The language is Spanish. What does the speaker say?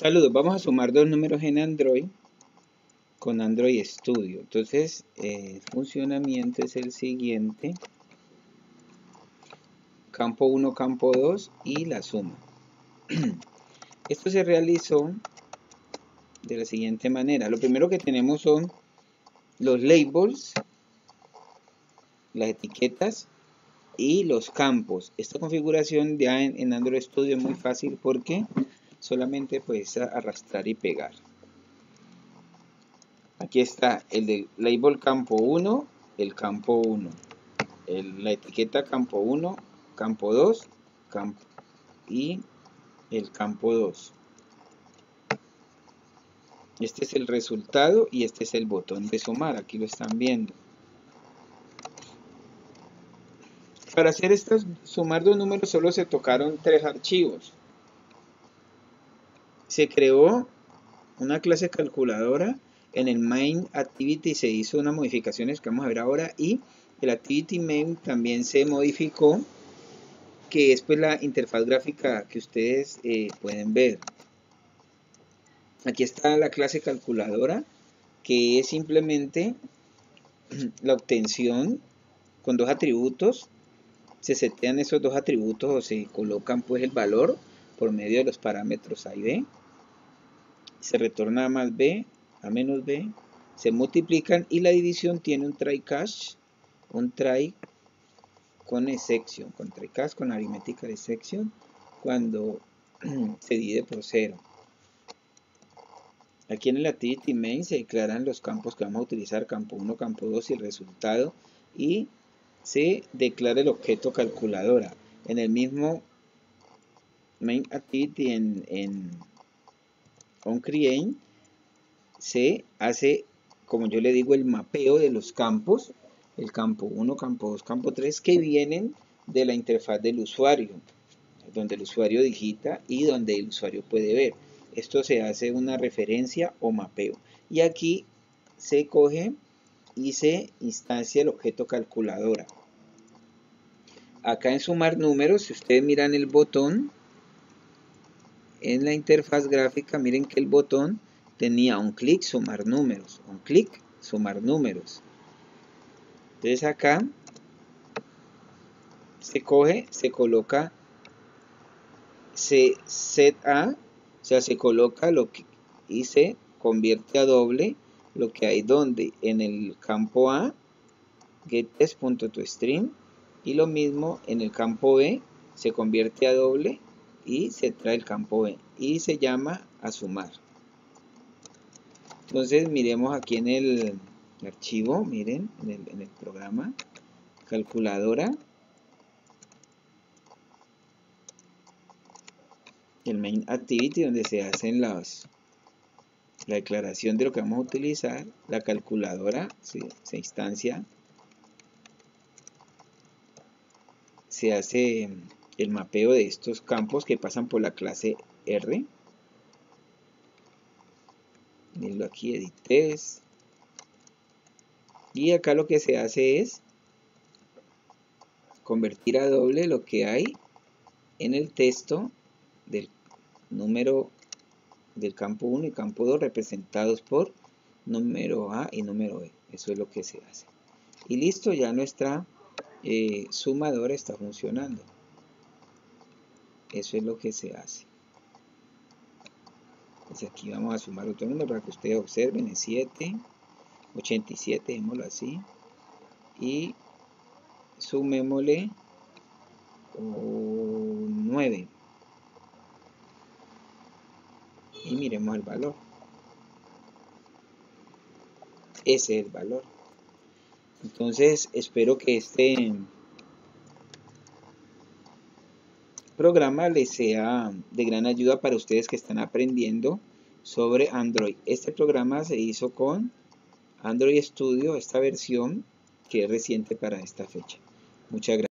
Saludos, vamos a sumar dos números en Android con Android Studio. Entonces, el funcionamiento es el siguiente. Campo 1, campo 2 y la suma. Esto se realizó de la siguiente manera. Lo primero que tenemos son los labels, las etiquetas y los campos. Esta configuración ya en, Android Studio es muy fácil porque solamente puedes arrastrar y pegar. Aquí está el de label campo 1, el campo 1. la etiqueta campo 1, campo 2 campo, y el campo 2. Este es el resultado y este es el botón de sumar. Aquí lo están viendo. Para hacer estas, sumar dos números solo se tocaron tres archivos. Se creó una clase calculadora. En el main activity se hizo unas modificaciones que vamos a ver ahora y el activity main también se modificó que es pues la interfaz gráfica que ustedes eh, pueden ver. Aquí está la clase calculadora que es simplemente la obtención con dos atributos se setean esos dos atributos o se colocan pues el valor por medio de los parámetros A y B. Se retorna a más B, a menos B, se multiplican y la división tiene un try catch, un try con excepción, con try catch, con aritmética de excepción, cuando se divide por cero. Aquí en el activity main se declaran los campos que vamos a utilizar, campo 1, campo 2 y el resultado y se declara el objeto calculadora. En el mismo main activity en, en onCreate se hace, como yo le digo, el mapeo de los campos, el campo 1, campo 2, campo 3, que vienen de la interfaz del usuario, donde el usuario digita y donde el usuario puede ver. Esto se hace una referencia o mapeo. Y aquí se coge y se instancia el objeto calculadora acá en sumar números, si ustedes miran el botón, en la interfaz gráfica, miren que el botón tenía un clic, sumar números, un clic, sumar números. Entonces acá se coge, se coloca, se set a, o sea, se coloca lo que y se convierte a doble lo que hay donde en el campo A, getTest.toString y lo mismo en el campo B se convierte a doble y se trae el campo B y se llama a sumar. Entonces miremos aquí en el archivo, miren, en el, programa, calculadora, el main activity donde se hacen las la declaración de lo que vamos a utilizar, la calculadora se instancia se hace el mapeo de estos campos que pasan por la clase R. Mirenlo aquí, edites. Y acá lo que se hace es convertir a doble lo que hay en el texto del número del campo 1 y campo 2 representados por número A y número B. Eso es lo que se hace. Y listo, ya nuestra eh, sumador está funcionando. Eso es lo que se hace. Entonces aquí vamos a sumar otro número para que ustedes observen. Es 7, 87, démoslo así. Y sumémosle 9. Y miremos el valor. Ese es el valor. Entonces espero que este programa les sea de gran ayuda para ustedes que están aprendiendo sobre Android. Este programa se hizo con Android Studio, esta versión que es reciente para esta fecha. Muchas gracias.